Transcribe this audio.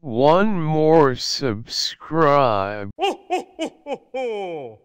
One more subscribe.